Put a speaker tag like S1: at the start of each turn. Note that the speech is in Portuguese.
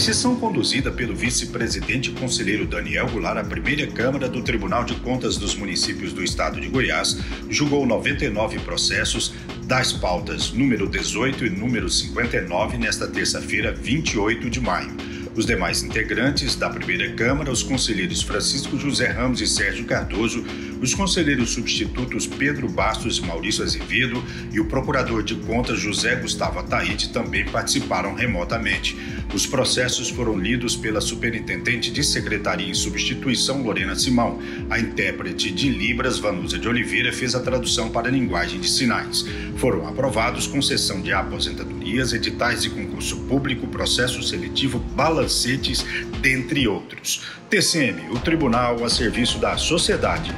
S1: sessão conduzida pelo vice-presidente conselheiro Daniel Goulart, a primeira Câmara do Tribunal de Contas dos Municípios do Estado de Goiás julgou 99 processos das pautas número 18 e número 59 nesta terça-feira, 28 de maio. Os demais integrantes da primeira Câmara, os conselheiros Francisco José Ramos e Sérgio Cardoso, os conselheiros substitutos Pedro Bastos e Maurício Azevedo e o procurador de contas José Gustavo Ataíde também participaram remotamente. Os processos foram lidos pela superintendente de secretaria em substituição Lorena Simão. A intérprete de Libras, Vanusa de Oliveira, fez a tradução para a linguagem de sinais. Foram aprovados concessão de aposentadorias, editais de concurso público, processo seletivo, balancetes, dentre outros. TCM, o Tribunal a serviço da sociedade.